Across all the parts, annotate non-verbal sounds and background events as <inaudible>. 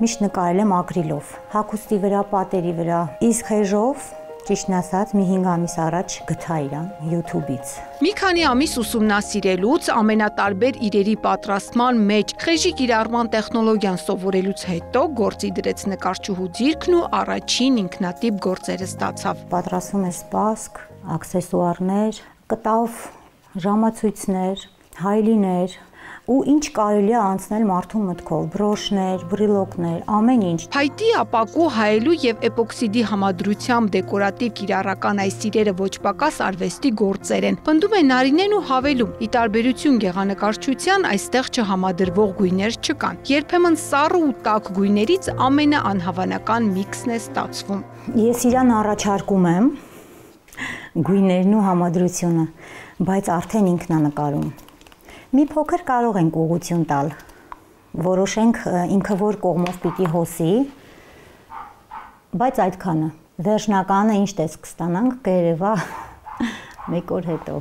միշտ նկարել եմ ակրիլով, հագուստի վրա, պատերի վրա։ Իսկ հեժով ճիշտն ասած մի 5 ամիս առաջ գտա իրան YouTube-ից։ Մի քանի ամիս ուսումնասիրելուց ամենատարբեր իրերի պատրաստման մեջ խեժի կիրառման տեխնոլոգիան սովորելուց հետո գործի դրեց նկարչուհու ձիրքն ու առաջին ինքնատիպ գործերը ստացավ։ Պատրաստում է սպասք, աքսեսուարներ, կտավ ժամացույցներ, հայլիներ, ու ինչ կարելի է անցնել մարդու մտքով՝ բրոշներ, բրիլոկներ, ամեն ինչ։ Փայտի ապակու հայելու եւ էպոքսիդի համադրությամբ դեկորատիվ կիրառական այս իրերը ոչ պակաս արվեստի գործեր են։ Պնդում է Նարինեն ու հավելում՝ ի տարբերություն գեղանկարչության այստեղ չհամադրվող գույներ չկան։ Երբեմն սառը ու տաք գույներից ամենաանհավանական միքսն է ստացվում։ Ես իրան առաջարկում եմ գույներն ու համադրությունը, բայց արդեն ինքն է նկարում մի փոքր կարող ենք ուղություն տալ։ Որոշենք ինքը որ կողմով պիտի հոսի, բայց այդքանը։ Վերջնականը ինչ տեսք կստանանք, կերևա <laughs> մեկ օր հետո։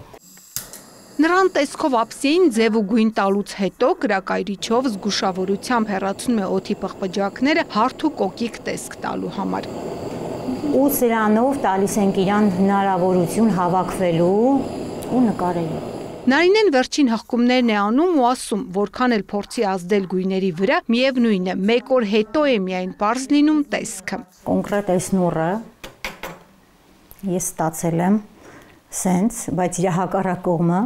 Նրան տեսքով ափսեին ձև ու գույն տալուց հետո գրակայրիչով զգուշավորությամբ հեռացնում է օթի պղպջակները հարթ ու կոկիկ տեսք տալու համար։ Ու սրանով տալիս ենք իրան հնարավորություն հավաքվելու ու նկարելու։ Նարինեն վերջին հղկումներն է անում ու ասում, որքան էլ փորձի ազդել գույների վրա, միևնույն է, մեկ օր հետո է միայն པարզ լինում տեսքը։ Կոնկրետ այս նորը ես ստացել եմ սենց, բայց իր հակառակողմը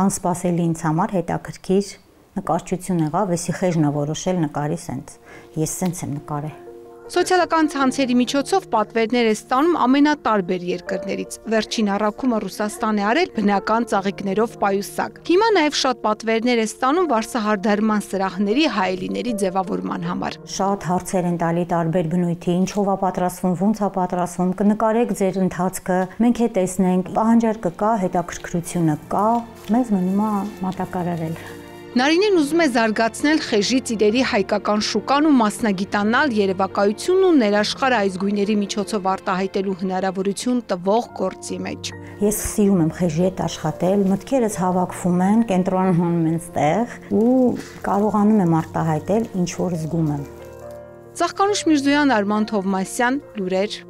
անսպասելի ինձ համար հետաքրքիր նկարչություն եղավ, էսի խեժն է որոշել նկարի սենց։ Ես սենց եմ նկարել Սոցիալական ցանցերի միջոցով պատվերներ է ստանում ամենատարբեր երկրներից։ Վերջին առաքումը Ռուսաստան է արել բնական ծաղիկներով պայուսակ։ Հիմա նաև շատ պատվերներ է ստանում վարսահարդարման սրահների հայելիների ձևավորման համար։ Շատ հարցեր են տալի տարբեր բնույթի, ինչով է պատրաստվում, ո՞նց է պատրաստվում, կնկարեք ձեր ընթացքը, մենք է տեսնենք, պահանջարկը կա, հետաքրքրությունը կա, մեզ մնում է մատակարարել։ Նարինեն ուզում է զարգացնել խեժի ծիրերի հայկական շուկան ու մասնագիտանալ երևակայությունն ու ներաշխարը այս գույների միջոցով արտահայտելու հնարավորություն տվող գործի մեջ։ Ես սիրում եմ խեժի հետ աշխատել, մտքերս հավաքվում են, կենտրոնանում են ստեղ ու կարողանում եմ արտահայտել ինչ որ զգում եմ։ Ծաղկանուշ Միրզոյան, Արման Թովմասյան, լուրեր